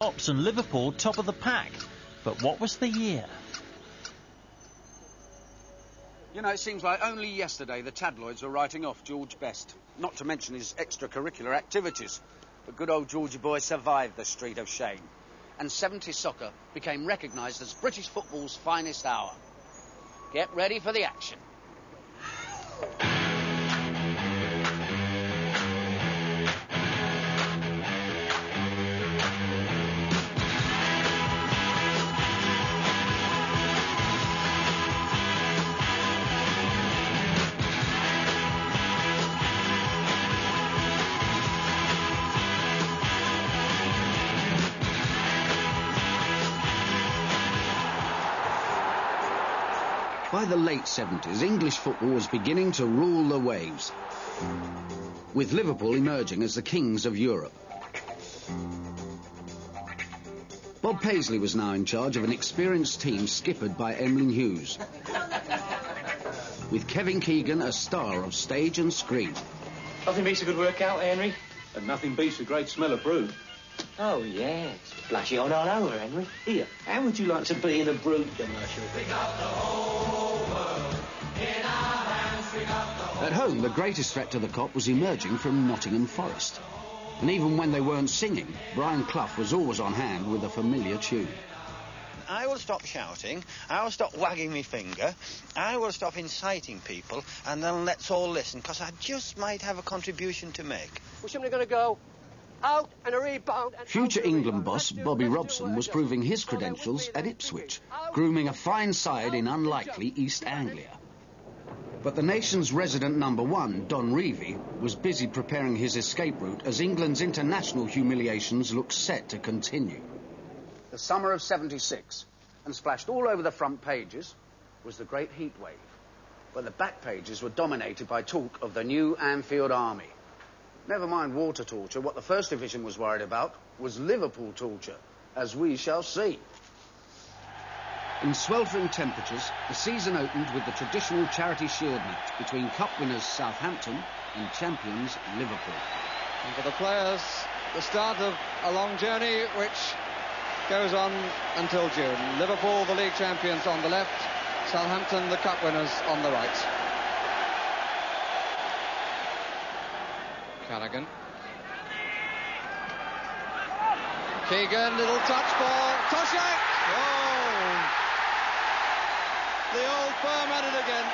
Ops and Liverpool top of the pack. But what was the year? You know, it seems like only yesterday the tabloids were writing off George Best, not to mention his extracurricular activities. But good old Georgie boy survived the street of shame. And 70 soccer became recognised as British football's finest hour. Get ready for the action. By the late 70s, English football was beginning to rule the waves, with Liverpool emerging as the kings of Europe. Bob Paisley was now in charge of an experienced team skippered by Emlyn Hughes, with Kevin Keegan a star of stage and screen. Nothing beats a good workout, Henry. And nothing beats a great smell of brew. Oh, yes. Splashy on all over, Henry. Here, how would you like to be in a brew commercial? At home, the greatest threat to the cop was emerging from Nottingham Forest. And even when they weren't singing, Brian Clough was always on hand with a familiar tune. I will stop shouting, I will stop wagging my finger, I will stop inciting people, and then let's all listen, because I just might have a contribution to make. We're simply going to go out and a rebound. And Future out and a England rebound. boss do- Bobby Robson was proving his credentials at Ipswich, grooming a fine side in unlikely East Anglia. But the nation's resident number one, Don Revie, was busy preparing his escape route as England's international humiliations looked set to continue. The summer of 76, and splashed all over the front pages, was the Great Heat Wave. But the back pages were dominated by talk of the new Anfield Army. Never mind water torture, what the First Division was worried about was Liverpool torture, as we shall see. In sweltering temperatures, the season opened with the traditional Charity Shield match between Cup winners Southampton and champions Liverpool. And for the players, the start of a long journey which goes on until June. Liverpool, the league champions on the left, Southampton, the cup winners on the right. Callaghan. Keegan, little touch ball. Toshack! Oh! The old firm at it again.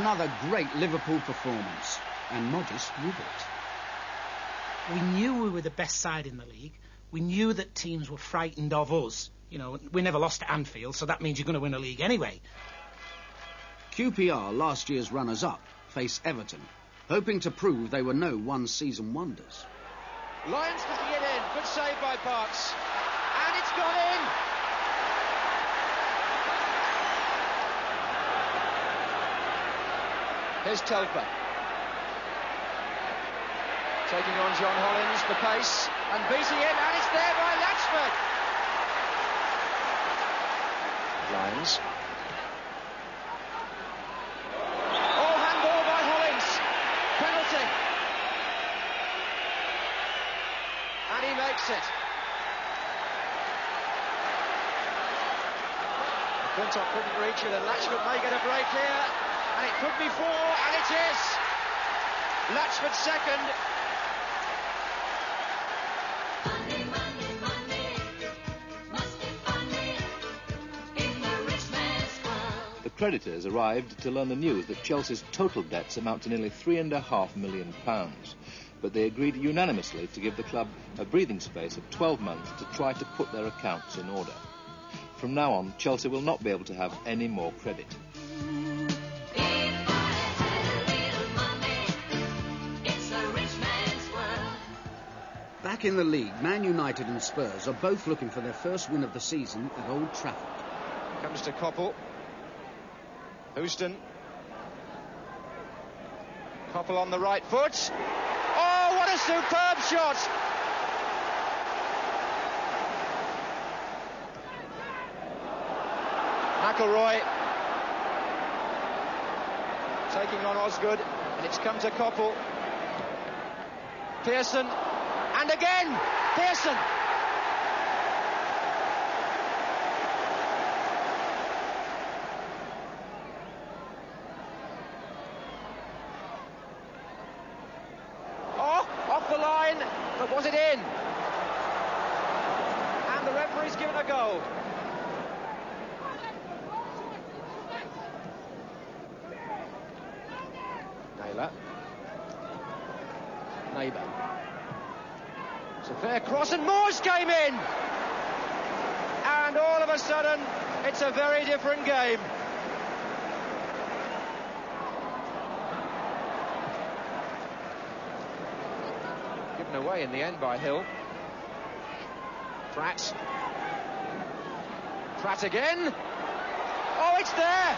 Another great Liverpool performance, and modest with it. we knew we were the best side in the league. We knew that teams were frightened of us. You know, we never lost at Anfield, so that means you're going to win a league anyway. QPR, last year's runners-up, face Everton, hoping to prove they were no one-season wonders. Lions looking it in. Good save by Parkes. And it's gone in. Here's Telfer. Taking on John Hollins, the pace, and beating it, and it's there by Latchford. Oh, handball by Hollins. Penalty. And he makes it. McLintock couldn't reach it, and Latchford may get a break here. Could be four, and it is. Latchford second. The creditors arrived to learn the news that Chelsea's total debts amount to nearly three and a half million pounds. But they agreed unanimously to give the club a breathing space of 12 months to try to put their accounts in order. From now on, Chelsea will not be able to have any more credit. Back in the league, Man United and Spurs are both looking for their first win of the season at Old Trafford. Comes to Coppell. Houston. Coppell on the right foot. Oh, what a superb shot! McIlroy taking on Osgood, and it's come to Coppell. Pearson, and again, Pearson. Oh, off the line, but was it in? And the referee's given a goal. Naylor. Neighbour. A fair cross and Moore's came in. And all of a sudden, it's a very different game. Given away in the end by Hill. Pratt. Pratt again. Oh, it's there.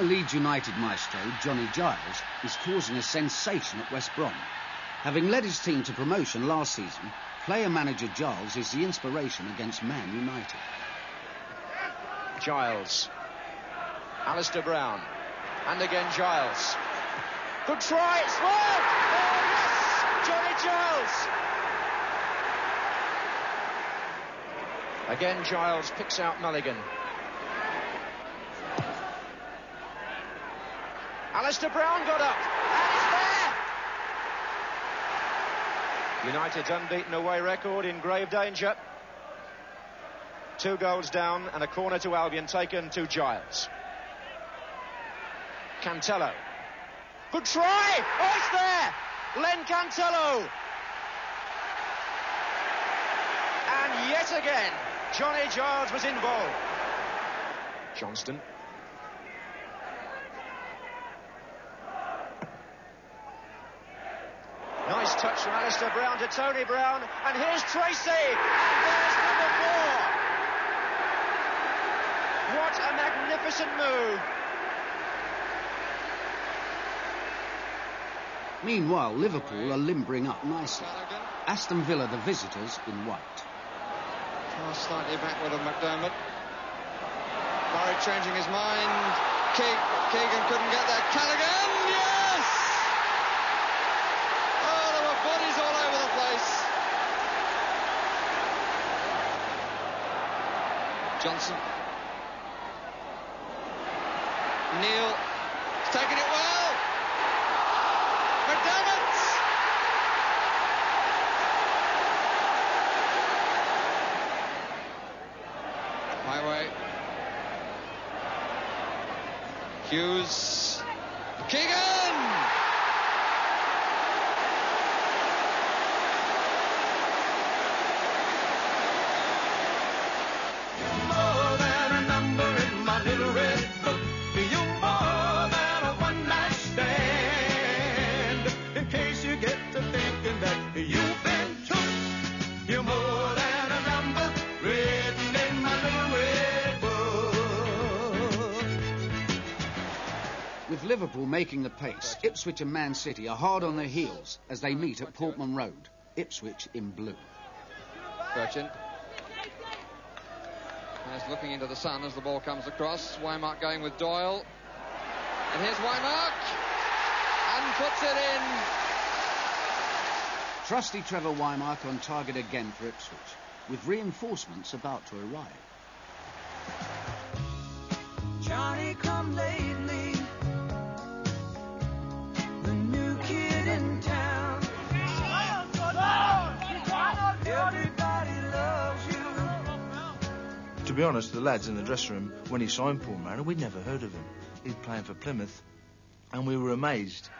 Former Leeds United maestro Johnny Giles is causing a sensation at West Brom. Having led his team to promotion last season, player-manager Giles is the inspiration against Man United. Giles. Alistair Brown. And again Giles. Good try, it's worked! Oh yes! Johnny Giles! Again Giles picks out Mulligan. Alistair Brown got up, and it's there! United's unbeaten away record in grave danger. Two goals down and a corner to Albion taken to Giles. Cantello. Good try! Oh, it's there! Len Cantello! And yet again, Johnny Giles was involved. Johnston. Touch from Alistair Brown to Tony Brown. And here's Treacy. And there's number four. What a magnificent move. Meanwhile, Liverpool are limbering up nicely. Aston Villa, the visitors, in white. Oh, slightly backward of McDermott. Murray changing his mind. Ke- Keegan couldn't get there. Callaghan, yes! Oh, there were bodies all over the place. Johnson. Neil. He's taking it well. McDermott. Heighway. Hughes. Liverpool making the pace, Ipswich and Man City are hard on their heels as they meet at Portman Road. Ipswich in blue. Birchin. Is looking into the sun as the ball comes across. Whymark going with Doyle. And here's Whymark. And puts it in. Trusty Trevor Whymark on target again for Ipswich, with reinforcements about to arrive. Johnny come lately, be honest, the lads in the dressing room, when he signed Paul Mariner, we'd never heard of him. He's playing for Plymouth, and we were amazed